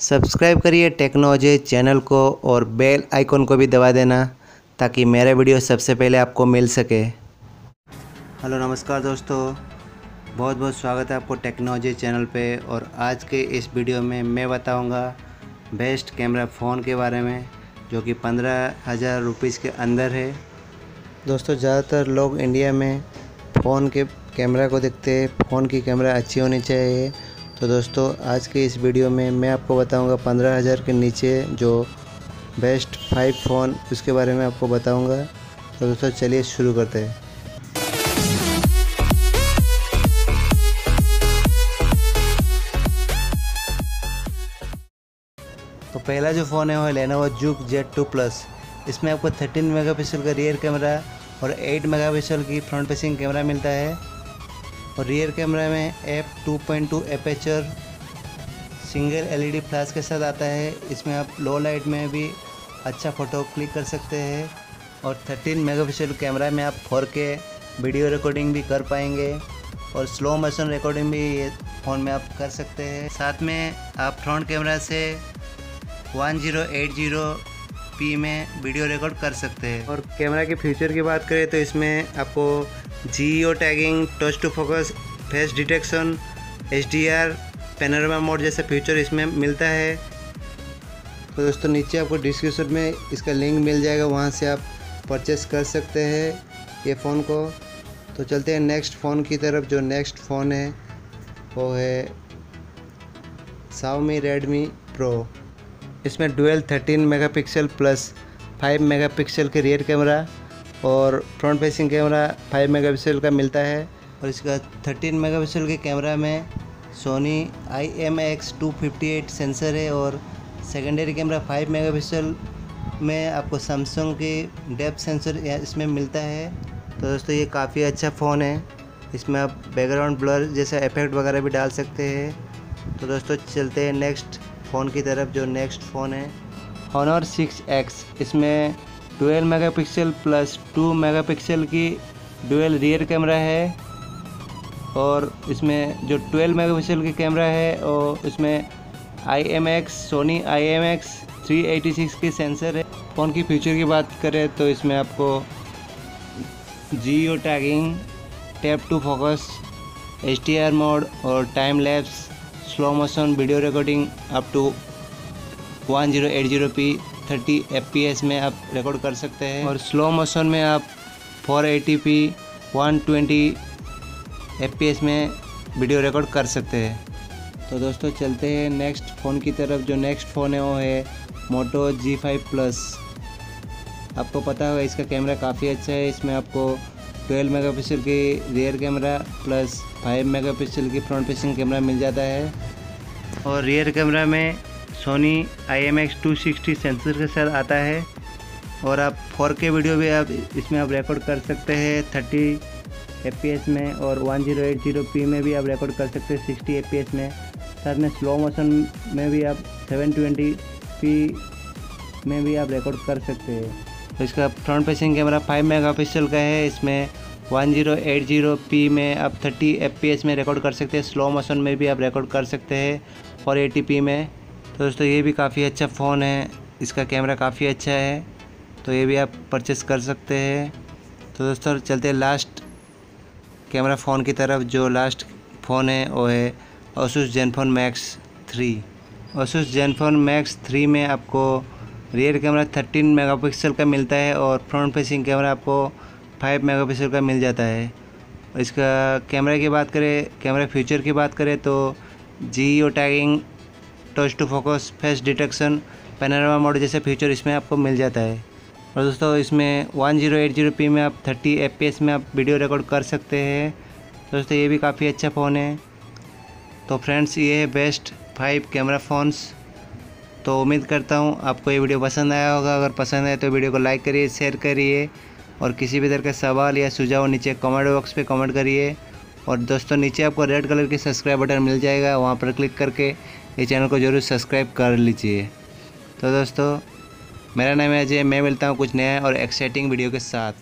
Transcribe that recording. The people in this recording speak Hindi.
सब्सक्राइब करिए टेक्नोलॉजी चैनल को और बेल आइकन को भी दबा देना ताकि मेरा वीडियो सबसे पहले आपको मिल सके। हेलो, नमस्कार दोस्तों। बहुत बहुत स्वागत है आपको टेक्नोलॉजी चैनल पे और आज के इस वीडियो में मैं बताऊँगा बेस्ट कैमरा फ़ोन के बारे में, जो कि पंद्रह हज़ार रुपीज़ के अंदर है। दोस्तों, ज़्यादातर लोग इंडिया में फ़ोन के कैमरा को देखते हैं। फ़ोन की कैमरा अच्छी होनी चाहिए तो दोस्तों, आज के इस वीडियो में मैं आपको बताऊँगा पंद्रह हज़ार के नीचे जो बेस्ट फाइव फ़ोन, उसके बारे में आपको बताऊँगा। तो दोस्तों, चलिए शुरू करते हैं। तो पहला जो फ़ोन है, वो लेना वो जूक जेड टू प्लस इसमें आपको 13 मेगापिक्सल का रियर कैमरा और 8 मेगापिक्सल की फ्रंट फेसिंग कैमरा मिलता है। और रियर कैमरा में F 2.2 point aperture single LED flash के साथ आता है। इसमें आप लो लाइट में भी अच्छा फ़ोटो क्लिक कर सकते हैं और 13 मेगापिक्सल कैमरा में आप 4K वीडियो रिकॉर्डिंग भी कर पाएँगे और स्लो मोशन रिकॉर्डिंग भी ये फ़ोन में आप कर सकते हैं। साथ में आप फ्रंट कैमरा से 1080 पी में वीडियो रिकॉर्ड कर सकते हैं। और कैमरा के फ्यूचर की बात करें तो इसमें आपको geo tagging touch to focus face detection H D R panorama mode जैसे फीचर इसमें मिलता है। तो दोस्तों, नीचे आपको डिस्क्रिप्शन में इसका लिंक मिल जाएगा, वहाँ से आप परचेस कर सकते हैं ये फ़ोन को। तो चलते हैं नेक्स्ट फ़ोन की तरफ़, जो नेक्स्ट फ़ोन है, वो है साउमी रेडमी प्रो इसमें डुअल 13 मेगापिक्सल प्लस 5 मेगापिक्सल के रियर कैमरा और फ्रंट फेसिंग कैमरा 5 मेगापिक्सल का मिलता है और इसका 13 मेगापिक्सल के कैमरा में Sony I M X two sensor है और सेकेंडरी कैमरा 5 मेगापिक्सल में आपको सैमसंग की डेप्थ सेंसर इसमें मिलता है। तो दोस्तों, ये काफ़ी अच्छा फ़ोन है। इसमें आप बैकग्राउंड ब्लर जैसा इफ़ेक्ट वगैरह भी डाल सकते हैं। तो दोस्तों, चलते हैं नेक्स्ट फ़ोन की तरफ़, जो नेक्स्ट फ़ोन है। ऑनर सिक्स एक्स इसमें twelve megapixel plus two megapixel की डुअल रियर कैमरा है और इसमें जो 12 मेगापिक्सल की कैमरा है और इसमें I M X Sony I M X three eighty six की सेंसर है। फ़ोन की फीचर की बात करें तो इसमें आपको geo tagging tap to focus H T R mode और time lapse slow motion video recording up to one zero eight zero P thirty F में आप रिकॉर्ड कर सकते हैं। और स्लो मोशन में आप four eighty P one twenty F में वीडियो रिकॉर्ड कर सकते हैं। तो दोस्तों, चलते हैं नेक्स्ट फ़ोन की तरफ़। जो नेक्स्ट फ़ोन है, वो है मोटो जी फाइव प्लस आपको पता होगा, इसका कैमरा काफ़ी अच्छा है। इसमें आपको 12 मेगापिक्सल की रियर कैमरा प्लस 5 मेगापिक्सल की फ्रंट फेसिंग कैमरा मिल जाता है। और रियर कैमरा में Sony I M X two sixty sensor के साथ आता है और आप 4K वीडियो भी आप इसमें आप रिकॉर्ड कर सकते हैं 30 एफ़ में और 1080p में भी आप रिकॉर्ड कर सकते हैं 60 एफ़ में। साथ में स्लो मोशन में भी आप 720p में भी आप रिकॉर्ड कर सकते हैं। तो इसका फ्रंट फेसिंग कैमरा 5 मेगापिक्सल का है। इसमें 1080p में आप 30 एफ़ में रिकॉर्ड कर सकते हैं। स्लो मोशन में भी आप रिकॉर्ड कर सकते हैं। 480p में। तो दोस्तों, ये भी काफ़ी अच्छा फ़ोन है। इसका कैमरा काफ़ी अच्छा है। तो ये भी आप परचेस कर सकते हैं। तो दोस्तों, चलते हैं लास्ट कैमरा फ़ोन की तरफ़, जो लास्ट फ़ोन है, वो है Asus Zenfone Max three Asus Zenfone Max three में आपको रियर कैमरा 13 मेगापिक्सल का मिलता है और फ्रंट फेसिंग कैमरा आपको 5 मेगापिक्सल का मिल जाता है। इसका कैमरा की बात करें कैमरा फीचर की बात करें तो geo tagging touch to focus face detection panorama mode जैसे फीचर इसमें आपको मिल जाता है। और दोस्तों, इसमें 1080p में आप 30 एफ़ पी एस में आप वीडियो रिकॉर्ड कर सकते हैं। दोस्तों, ये भी काफ़ी अच्छा फ़ोन है। तो फ्रेंड्स ये है बेस्ट फाइव कैमरा फ़ोन्स तो उम्मीद करता हूँ आपको ये वीडियो पसंद आया होगा। अगर पसंद आए तो वीडियो को लाइक करिए शेयर करिए। और किसी भी तरह का सवाल या सुझाव नीचे कमेंट बॉक्स पे कमेंट करिए। और दोस्तों, नीचे आपको रेड कलर की सब्सक्राइब बटन मिल जाएगा। वहाँ पर क्लिक करके ये चैनल को ज़रूर सब्सक्राइब कर लीजिए। तो दोस्तों, मेरा नाम है अजय, मैं मिलता हूँ कुछ नया और एक्साइटिंग वीडियो के साथ।